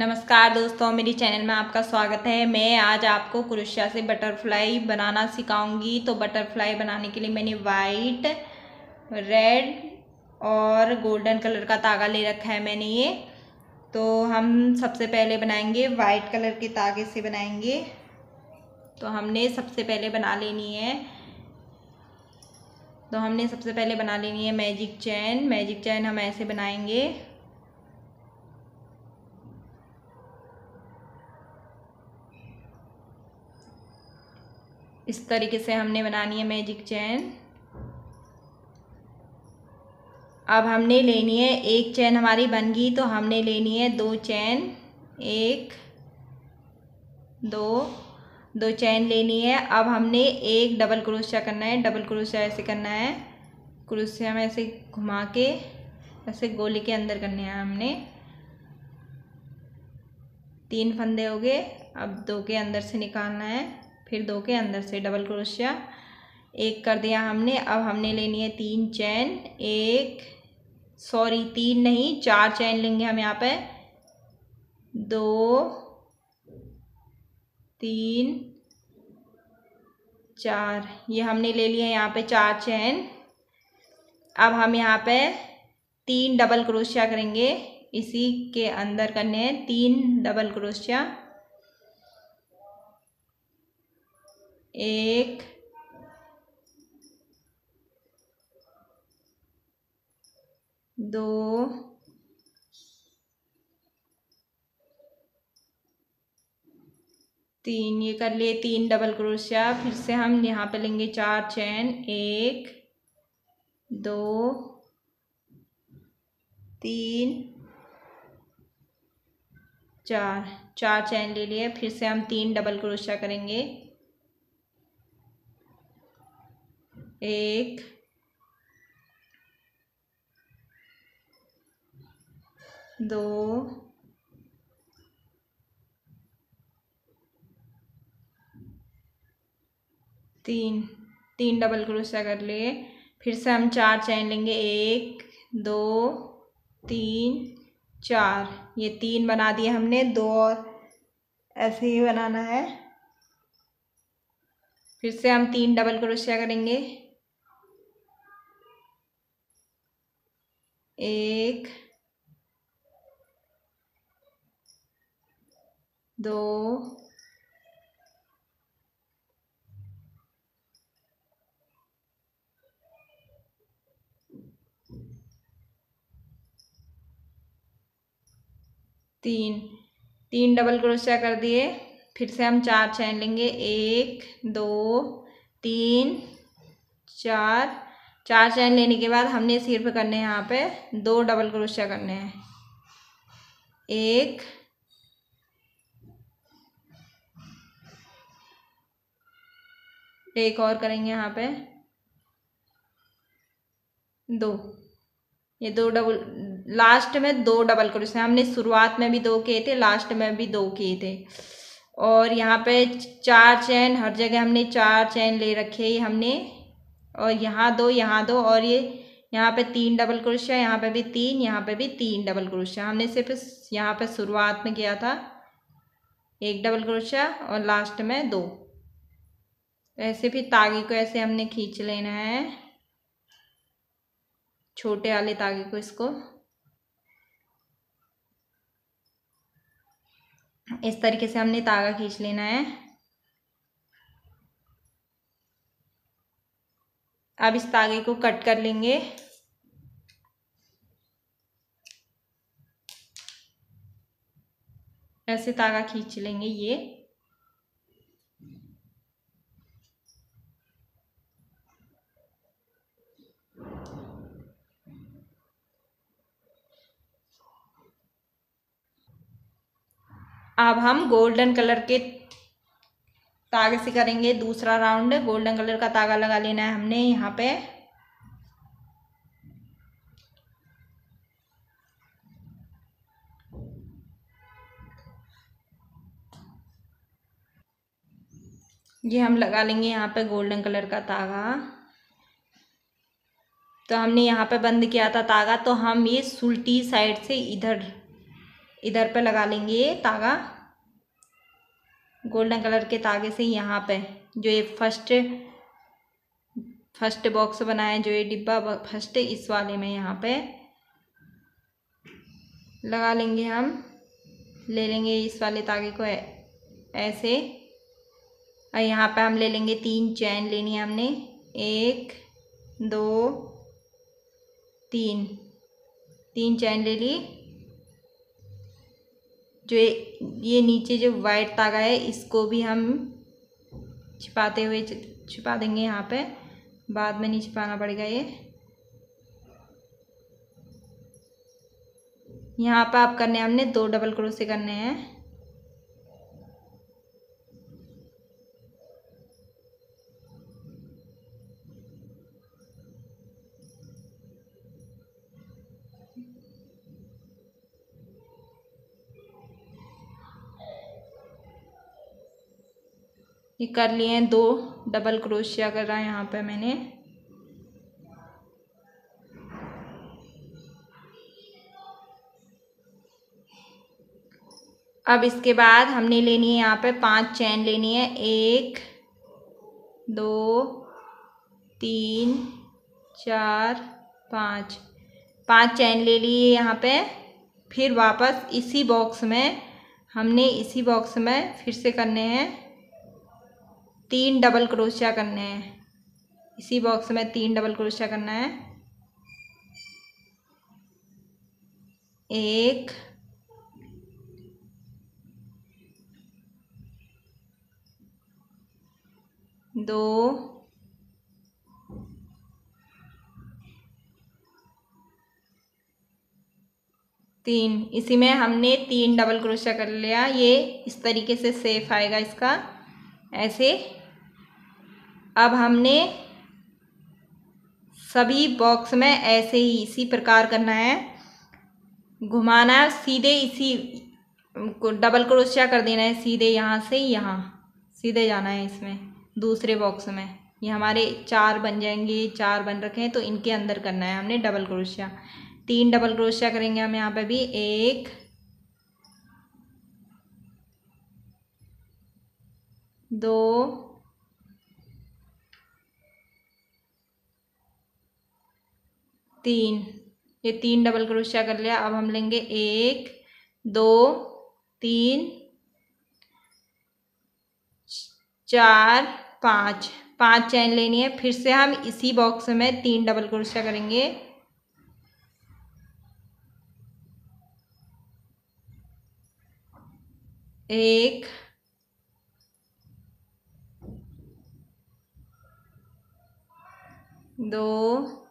नमस्कार दोस्तों, मेरी चैनल में आपका स्वागत है। मैं आज आपको क्रोशिया से बटरफ्लाई बनाना सिखाऊँगी। तो बटरफ्लाई बनाने के लिए मैंने वाइट रेड और गोल्डन कलर का तागा ले रखा है मैंने ये। तो हम सबसे पहले बनाएँगे वाइट कलर के तागे से बनाएँगे। तो हमने सबसे पहले बना लेनी है। तो हमने सबसे पहले बना लेनी है मैजिक चैन मैजिक चैन हम ऐसे बनाएँगे। इस तरीके से हमने बनानी है मैजिक चैन अब हमने लेनी है एक चैन हमारी बन गई तो हमने लेनी है दो चैन एक, दो दो चैन लेनी है। अब हमने एक डबल क्रोशिया करना है डबल क्रोशिया ऐसे करना है। क्रोशिया में ऐसे घुमा के, ऐसे गोले के अंदर करने हैं हमने। तीन फंदे हो गए, अब दो के अंदर से निकालना है। फिर दो के अंदर से डबल क्रोशिया एक कर दिया हमने, अब हमने लेनी है तीन चैन। एक सॉरी तीन नहीं, चार चैन लेंगे हम यहाँ पे। दो, तीन, चार, ये हमने ले लिया यहाँ पे चार चैन। अब हम यहाँ पे तीन डबल क्रोशिया करेंगे। इसी के अंदर करने हैं तीन डबल क्रोशिया एक, दो, तीन, ये कर लिए तीन डबल क्रोशिया फिर से हम यहाँ पे लेंगे चार चैन एक, दो, तीन, चार चार चैन ले लिए, फिर से हम तीन डबल क्रोशिया करेंगे। एक, दो, तीन तीन डबल क्रोशिया कर लिए। फिर से हम चार चैन लेंगे। एक, दो, तीन, चार। ये तीन बना दिए हमने। दो और ऐसे ही बनाना है। फिर से हम तीन डबल क्रोशिया करेंगे। एक, दो, तीन। तीन डबल क्रोशिया कर दिए? फिर से हम चार चैन लेंगे। एक, दो, तीन, चार चार चैन लेने के बाद हमने सिर्फ़ करने हैं यहाँ पे दो डबल क्रोशिया करने हैं। एक एक और करेंगे यहाँ पे। दो, ये दो डबल, लास्ट में दो डबल क्रोशिया, हमने शुरुआत में भी दो किए थे, लास्ट में भी दो किए थे। और यहाँ पे चार चैन, हर जगह हमने चार चैन ले रखे हमने और यहाँ दो यहाँ दो, और ये यहाँ पे तीन डबल क्रोशिया यहाँ पे भी तीन, यहाँ पे भी तीन डबल क्रोशिया हमने सिर्फ़ यहाँ पे शुरुआत में किया था, एक डबल क्रोशिया और लास्ट में दो। ऐसे फिर तागे को ऐसे हमने खींच लेना है, छोटे वाले तागे को इसको। इस तरीके से हमने तागा खींच लेना है। अब इस तागे को कट कर लेंगे। ऐसे तागा खींच लेंगे ये। अब हम गोल्डन कलर के तागे से करेंगे, दूसरा राउंड गोल्डन कलर का तागा लगा लेना है हमने यहाँ पे। ये हम लगा लेंगे यहाँ पे गोल्डन कलर का तागा। तो हमने यहाँ पे बंद किया था तागा तो हम ये सुल्टी साइड से इधर इधर पे लगा लेंगे ये तागा। गोल्डन कलर के तागे से यहाँ पे जो ये फ़र्स्ट फ़र्स्ट बॉक्स बनाया, जो ये डिब्बा फ़र्स्ट इस वाले में यहाँ पे लगा लेंगे हम। ले लेंगे इस वाले तागे को ऐसे। और यहाँ पे हम ले लेंगे तीन चैन लेनी है हमने। एक, दो, तीन। तीन चैन ले ली। जो ये नीचे जो वाइट तागा है, इसको भी हम छिपाते हुए छिपा देंगे यहाँ पे। बाद में नहीं छिपाना पड़ेगा ये। यहाँ पर आप करने, हमने दो डबल क्रोसे करने हैं। ये कर लिए हैं दो डबल क्रोशिया कर रहा है यहाँ पे मैंने। अब इसके बाद हमने लेनी है यहाँ पे पाँच चैन लेनी है। एक, दो, तीन, चार, पाँच। पाँच चैन ले लिए यहाँ पे। फिर वापस इसी बॉक्स में हमने इसी बॉक्स में फिर से करने हैं। तीन डबल क्रोशिया करने हैं। इसी बॉक्स में तीन डबल क्रोशिया करना है। एक, दो, तीन। इसी में हमने तीन डबल क्रोशिया कर लिया। ये इस तरीके से सेफ़ आएगा इसका। ऐसे अब हमने सभी बॉक्स में ऐसे ही इसी प्रकार करना है। घुमाना सीधे इसी, को डबल क्रोशिया कर देना है? सीधे यहाँ से यहाँ, सीधे जाना है इसमें, दूसरे बॉक्स में। ये हमारे चार बन जाएँगे चार बन रखे हैं तो इनके अंदर करना है हमने डबल क्रोशिया तीन डबल क्रोशिया करेंगे हम यहाँ पे भी, एक, दो तीन। ये तीन डबल क्रोशिया कर लिया। अब हम लेंगे एक, दो, तीन, चार, पाँच। पाँच चैन लेनी है। फिर से हम इसी बॉक्स में तीन डबल क्रोशिया करेंगे। एक, दो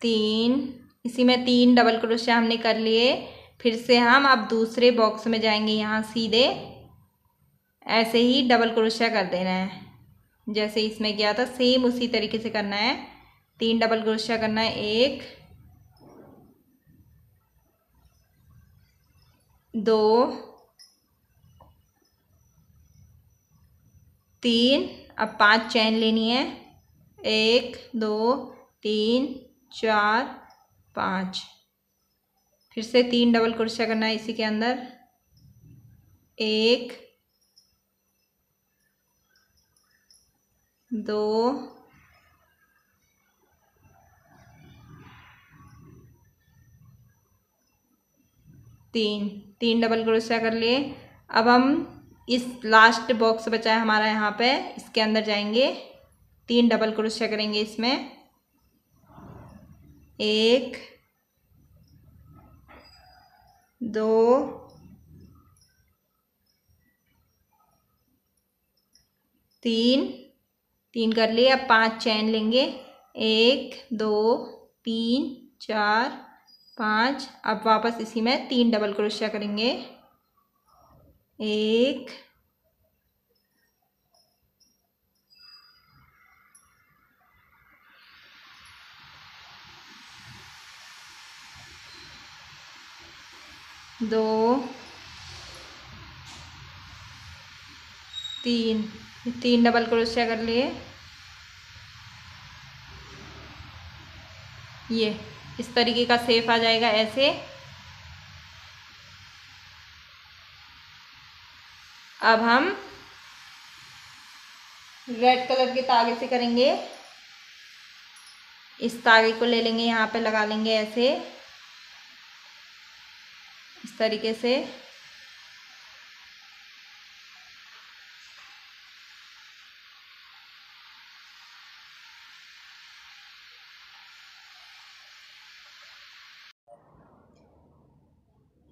तीन, इसी में तीन डबल क्रोशिया हमने कर लिए। फिर से हम अब दूसरे बॉक्स में जाएँगे, यहाँ सीधे। ऐसे ही डबल क्रोशिया कर देना है। जैसे इसमें किया था सेम उसी तरीके से करना है। तीन डबल क्रोशिया करना है, एक, दो, तीन। अब पाँच चैन लेनी है। एक, दो, तीन चार, पाँच। फिर से तीन डबल क्रोशिया करना है इसी के अंदर। एक, दो, तीन। तीन डबल क्रोशिया कर लिए। अब हम इस लास्ट बॉक्स बचा है हमारा यहाँ पे। इसके अंदर जाएँगे। तीन डबल क्रोशिया करेंगे इसमें। एक, दो, तीन तीन कर लिए, अब पाँच चैन लेंगे। एक, दो, तीन, चार, पाँच, अब वापस इसी में तीन डबल क्रोशिया करेंगे। एक दो, तीन। तीन डबल क्रोशिया कर लिए। ये, इस तरीके का सेफ़ आ जाएगा ऐसे। अब हम रेड कलर के तागे से करेंगे। इस तागे को ले लेंगे, यहाँ पे लगा लेंगे ऐसे। तरीके से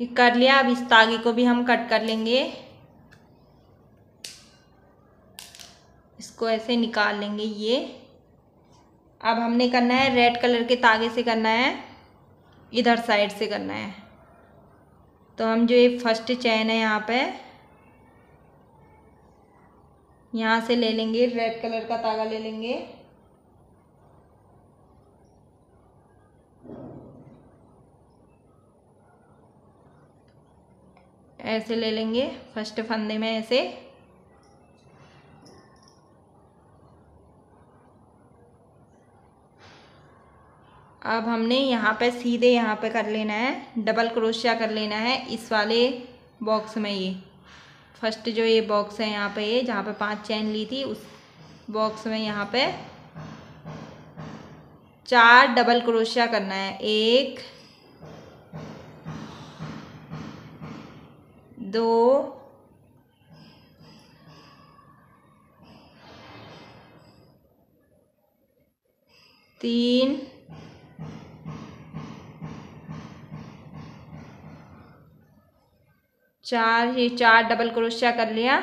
ये कर लिया। अब इस तागे को भी हम कट कर लेंगे। इसको ऐसे निकाल लेंगे ये। अब हमने करना है रेड कलर के तागे से करना है। इधर साइड से करना है। तो हम जो ये फ़र्स्ट चैन है यहाँ पे, यहाँ से ले लेंगे रेड कलर का तागा ले लेंगे। ऐसे ले लेंगे फ़र्स्ट फंदे में ऐसे। अब हमने यहाँ पे सीधे यहाँ पे कर लेना है डबल क्रोशिया कर लेना है इस वाले बॉक्स में ये। फ़र्स्ट जो ये बॉक्स है यहाँ पे ये, जहाँ पे पाँच चैन ली थी, उस बॉक्स में यहाँ पे चार डबल क्रोशिया करना है। एक, दो, तीन चार ये चार डबल क्रोशिया कर लिया।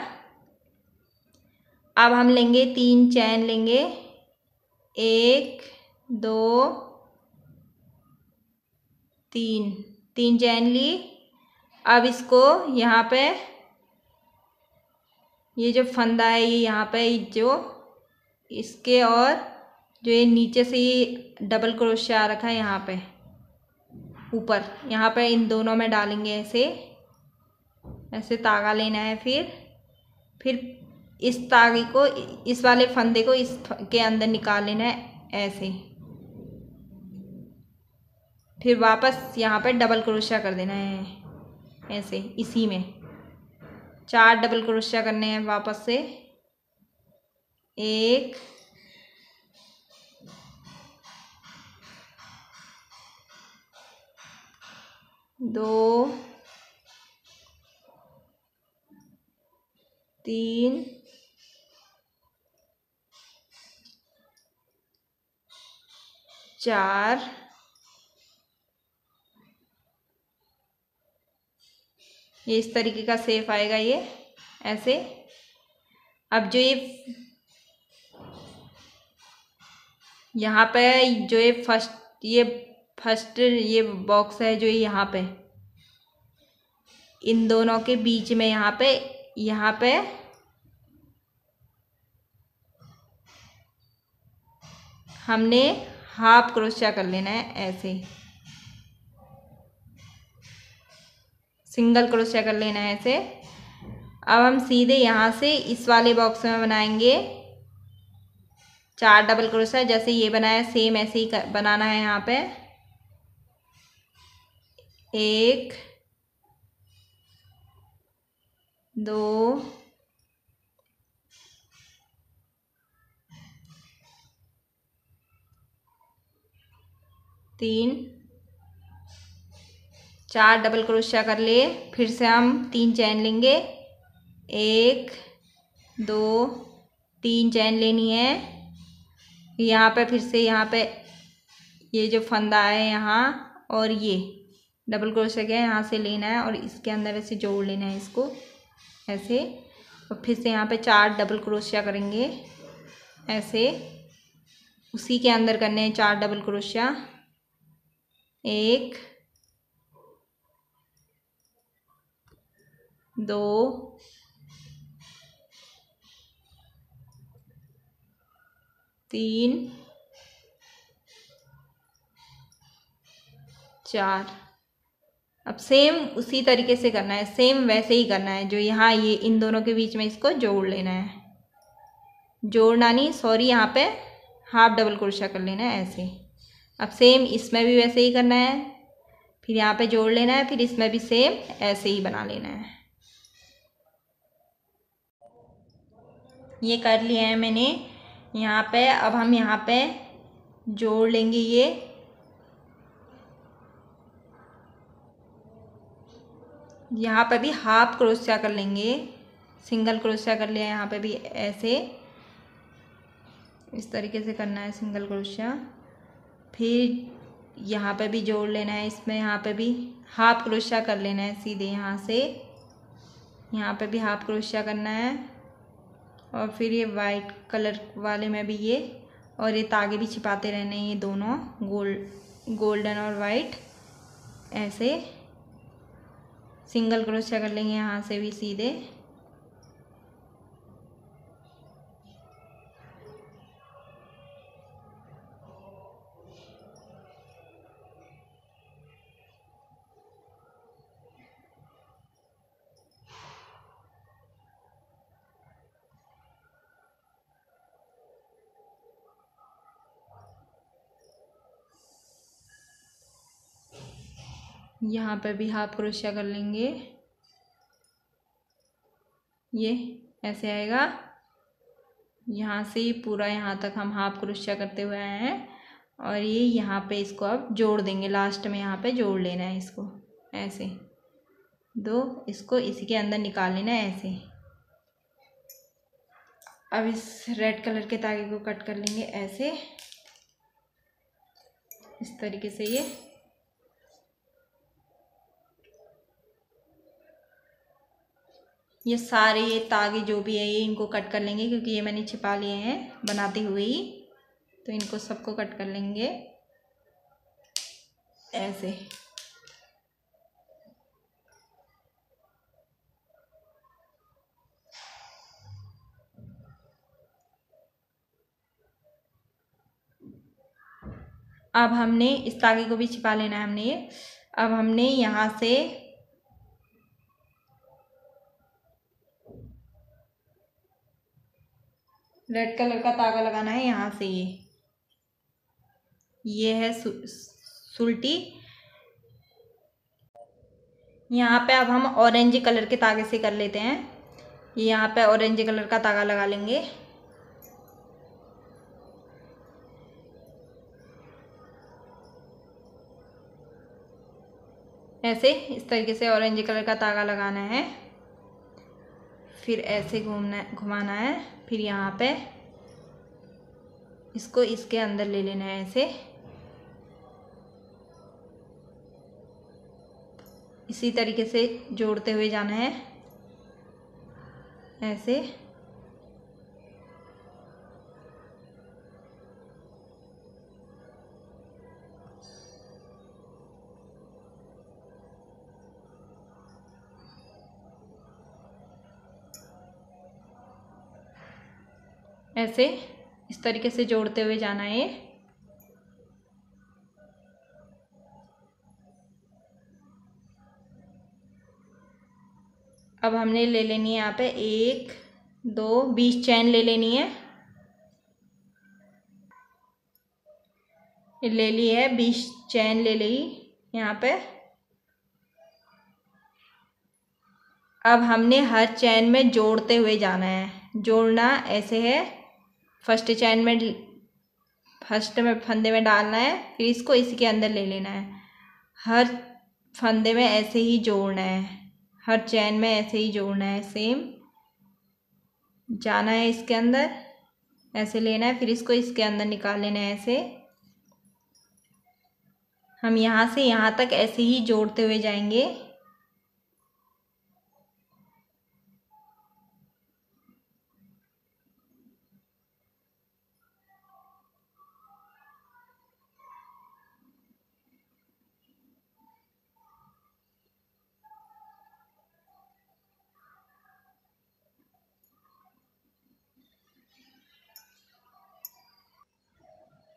अब हम लेंगे तीन चैन लेंगे। एक, दो, तीन। तीन चैन ली। अब इसको यहाँ पे ये जो फंदा है, ये यहाँ पे जो इसके और जो ये नीचे से ये डबल क्रोशिया रखा है यहाँ पे। ऊपर। यहाँ पे इन दोनों में डालेंगे ऐसे। ऐसे तागा लेना है फिर। फिर इस तागे को, इस वाले फंदे को इस के अंदर निकाल लेना है ऐसे। फिर वापस यहाँ पर डबल क्रोशिया कर देना है ऐसे, इसी में। चार डबल क्रोशिया करने हैं वापस से। एक, दो तीन, चार, ये इस तरीके का सेफ़ आएगा ये, ऐसे। अब जो ये, यहाँ पे जो ये फ़र्स्ट ये फ़र्स्ट ये बॉक्स है जो यहाँ पे। इन दोनों के बीच में यहाँ पे यहाँ पे हमने हाफ़ क्रोशिया कर लेना है ऐसे सिंगल क्रोशिया कर लेना है ऐसे। अब हम सीधे यहाँ से इस वाले बॉक्स में बनाएँगे। चार डबल क्रोशिया जैसे ये बनाया सेम ऐसे ही बनाना है यहाँ पे। एक दो, तीन, चार डबल क्रोशिया कर लिए। फिर से हम तीन चैन लेंगे। एक, दो, तीन चैन लेनी है। यहाँ पे फिर से यहाँ पे ये जो फंदा है यहाँ और ये। डबल क्रोशिया के यहाँ से लेना है और इसके अंदर ऐसे जोड़ लेना है इसको। ऐसे। और फिर से यहाँ पे चार डबल क्रोशिया करेंगे। ऐसे। उसी के अंदर करने हैं चार डबल क्रोशिया एक, दो, तीन, चार। अब सेम उसी तरीके से करना है सेम वैसे ही करना है, जो यहाँ ये, इन दोनों के बीच में इसको जोड़ लेना है। जोड़ना नहीं सॉरी यहाँ पे हाफ़ डबल क्रोशा कर लेना है ऐसे। अब सेम इसमें भी वैसे ही करना है, फिर यहाँ पे जोड़ लेना है, फिर इसमें भी सेम ऐसे ही बना लेना है। ये कर लिया है मैंने, यहाँ पे, अब हम यहाँ पे जोड़ लेंगे ये। यहाँ पर भी हाफ़ क्रोशिया कर लेंगे। सिंगल क्रोशिया कर लिया यहाँ पे भी ऐसे। इस तरीके से करना है सिंगल क्रोशिया। फिर यहाँ पे भी जोड़ लेना है, इसमें यहाँ पे भी हाफ़ क्रोशिया कर लेना है, सीधे यहाँ से। यहाँ पे भी हाफ़ क्रोशिया करना है। और फिर ये वाइट कलर वाले में भी ये और ये तागे भी छिपाते रहने ये दोनों। गोल्ड गोल्डन और वाइट ऐसे। सिंगल क्रोशिया कर लेंगे यहाँ से भी सीधे। यहाँ पे भी हाफ़ क्रोशिया कर लेंगे, ये ऐसे आएगा। यहाँ से पूरा यहाँ तक हम हाफ़ क्रोशिया करते हुए आए हैं और ये यहाँ पे इसको अब जोड़ देंगे लास्ट में यहाँ पे जोड़ लेना है इसको, ऐसे। दो, इसको इसी के अंदर निकाल लेना है ऐसे। अब इस रेड कलर के तागे को कट कर लेंगे ऐसे। इस तरीके से ये ये सारे ये तागे जो भी है, ये इनको कट कर लेंगे क्योंकि ये मैंने छिपा लिए हैं बनाते हुए ही। तो इनको सबको कट कर लेंगे। ऐसे। अब हमने इस तागे को भी छिपा लेना है हमने ये। अब हमने यहाँ से रेड कलर का तागा लगाना है यहाँ से ये। ये है सु, सुल्टी। यहाँ पे अब हम ऑरेंज कलर के तागे से कर लेते हैं। यहाँ पे ऑरेंज कलर का तागा लगा लेंगे। ऐसे इस तरीके से ऑरेंज कलर का तागा लगाना है। फिर ऐसे घूमना, घुमाना है, फिर यहाँ पे इसको इसके अंदर ले लेना है ऐसे। इसी तरीके से जोड़ते हुए जाना है। ऐसे। ऐसे इस तरीके से जोड़ते हुए जाना है। अब हमने ले लेनी है यहाँ पे एक, दो बीस चैन ले लेनी है। ले ली है बीस चैन ले ली यहाँ पे। अब हमने हर चैन में जोड़ते हुए जाना है। जोड़ना ऐसे है फ़र्स्ट चैन में, फ़र्स्ट में फंदे में डालना है, फिर इसको इसी के अंदर ले लेना है। हर फंदे में ऐसे ही जोड़ना है। हर चैन में ऐसे ही जोड़ना है, सेम। जाना है इसके अंदर, ऐसे लेना है, फिर इसको इसके अंदर निकाल लेना है ऐसे। हम यहाँ से यहाँ तक ऐसे ही जोड़ते हुए जाएँगे।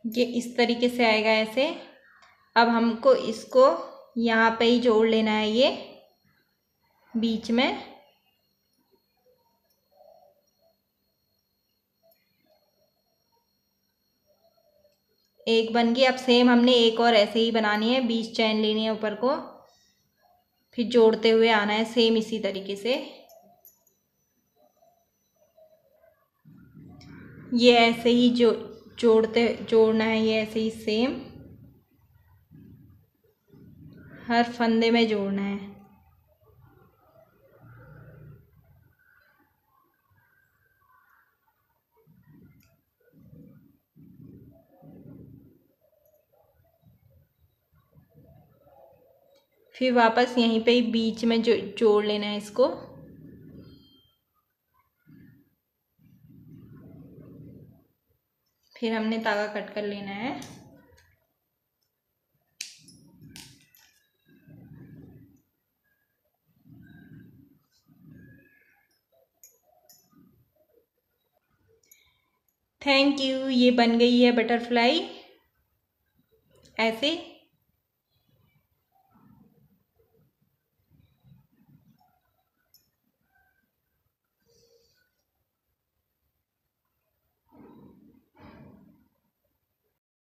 ये इस तरीके से आएगा ऐसे। अब हमको इसको यहाँ पे ही जोड़ लेना है ये, बीच में। एक बन गई, अब सेम हमने एक और ऐसे ही बनानी है, बीच चैन लेनी है ऊपर को। फिर जोड़ते हुए आना है सेम इसी तरीके से। ये ऐसे ही जो जोड़ते, जोड़ना है ये ऐसे ही सेम हर फंदे में जोड़ना है। फिर वापस यहीं पे ही बीच में जो, जोड़ लेना है इसको। फिर हमने तागा कट कर लेना है। थैंक यू ये बन गई है बटरफ्लाई ऐसे